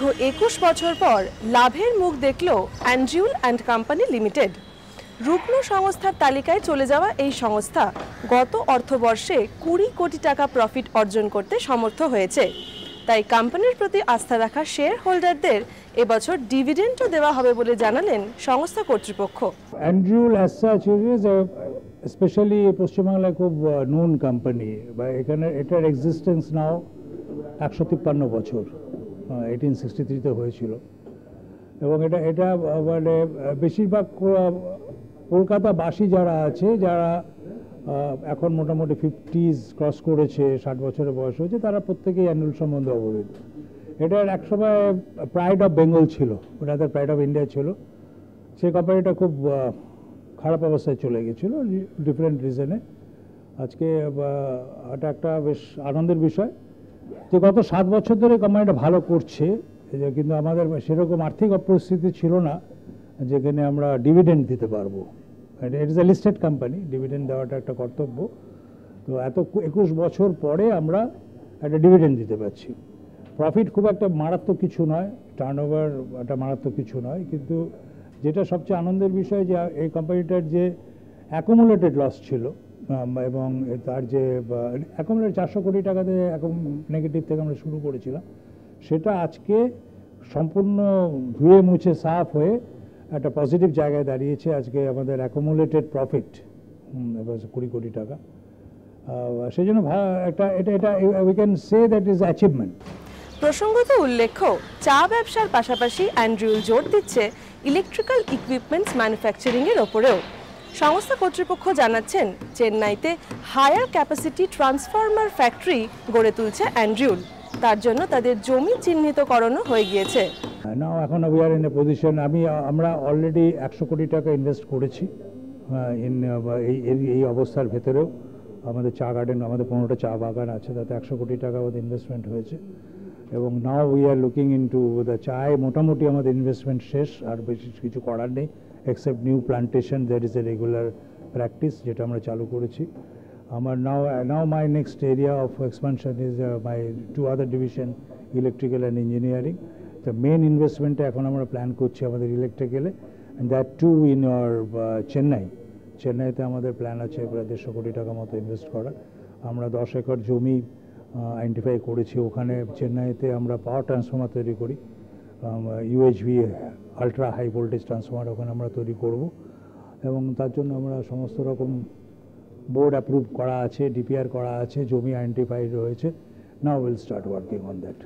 দীর্ঘ একুশ বছর পর লাভের মুখ দেখল অ্যান্ড্রিউল অ্যান্ড কোম্পানি লিমিটেড। রুগ্ন সংস্থার তালিকায় চলে যাওয়া এই সংস্থা গত অর্থবর্ষে কুড়ি কোটি টাকা প্রফিট অর্জন করতে সমর্থ হয়েছে। তাই কোম্পানির প্রতি আস্থা রাখা শেয়ার হোল্ডারদের এবছর ডিভিডেন্ডও দেওয়া হবে বলে জানালেন সংস্থা কর্তৃপক্ষ। অ্যান্ড্রিউল স্পেশালি পশ্চিমবাংলায় খুব নোন কোম্পানি বা এখানে এটার এক্সিস্টেন্স নাও একশো তিপ্পান্ন বছর। এইটিন সিক্সটি থ্রিতে হয়েছিল। এবং এটা এটা মানে বেশিরভাগ কলকাতাবাসী যারা আছে, যারা এখন মোটামুটি ফিফটিজ ক্রস করেছে, ষাট বছরের বয়স হয়েছে, তারা প্রত্যেকেই অ্যানুয়াল সম্বন্ধে অবহিত। এটার একসময় প্রাইড অফ বেঙ্গল ছিল ওনাদের প্রাইড অফ ইন্ডিয়া ছিল। সেই কোম্পানিটা খুব খারাপ অবস্থায় চলে গেছিল ডিফারেন্ট রিজনে আজকে এটা একটা বেশ আনন্দের বিষয়। যে গত সাত বছর ধরে কোম্পানিটা ভালো করছে কিন্তু আমাদের সেরকম আর্থিক অপরিস্থিতি ছিল না, যেখানে আমরা ডিভিডেন্ড দিতে পারব। It is a listed company dividend দেওয়াটা একটা কর্তব্য। তো এত একুশ বছর পরে আমরা একটা ডিভিডেন্ড দিতে পারছি। প্রফিট খুব একটা মারাত্মক কিছু নয় টার্ন ওভার একটা মারাত্মক কিছু নয়, কিন্তু যেটা সবচেয়ে আনন্দের বিষয় যে এই কোম্পানিটার যে অ্যাকুমুলেটেড লস ছিল এবং তার যে অ্যাকুমুলেট চারশো কোটি টাকাতে এখন নেগেটিভ থেকে আমরা শুরু করেছিলাম। সেটা আজকে সম্পূর্ণ ধুয়ে মুছে সাফ হয়ে একটা পজিটিভ জায়গায় দাঁড়িয়েছে আজকে আমাদের অ্যাকুমুলেটেড প্রফিট কুড়ি কোটি টাকা। সেই জন্য একটা এটা এটা we can say that is achievement প্রসঙ্গত উল্লেখ্য, চা ব্যবসার পাশাপাশি অ্যান্ড্রিউল জোর দিচ্ছে ইলেকট্রিক্যাল ইকুইপমেন্টস ম্যানুফ্যাকচারিং এর ওপরেও। সংস্থা কর্তৃপক্ষ জানাচ্ছেন, চেন্নাইতে হায়ার ক্যাপাসিটি ট্রান্সফরমার ফ্যাক্টরি গড়ে তুলছে অ্যান্ড্রিউল তার জন্য তাদের জমি চিহ্নিতকরণও হয়ে গিয়েছে। নাও এখন we are in a position আমি, আমরা অলরেডি একশো কোটি টাকা ইনভেস্ট করেছি ইন এই অবস্থার ভেতরেও। আমাদের চা গার্ডেন আমাদের পনেরোটা চা বাগান আছে, তাতে একশো কোটি টাকা আমাদের ইনভেস্টমেন্ট হয়েছে। এবং now we are looking into the চায় মোটামুটি আমাদের ইনভেস্টমেন্ট শেষ, আর বেশি কিছু করার নেই। Except new plantation that is a regular practice যেটা আমরা চালু করেছি। আমার now now my next area of expansion is my two other division electrical and engineering the main ইনভেস্টমেন্টে এখন আমরা প্ল্যান করছি আমাদের ইলেকট্রিক্যালে that too in your Chennai চেন্নাইতে আমাদের প্ল্যান আছে প্রায় দেড়শো কোটি টাকা মতো ইনভেস্ট করার। আমরা দশ একর জমি আইডেন্টিফাই করেছি। ওখানে চেন্নাইতে আমরা পাওয়ার ট্রান্সফর্মার তৈরি করি। UHV ultra high voltage transformer ওখানে আমরা তৈরি করব। এবং তার জন্য আমরা সমস্ত রকম বোর্ড অ্যাপ্রুভ করা আছে ডিপিআর করা আছে, জমি আইডেন্টিফাইড রয়েছে। Now will start working on that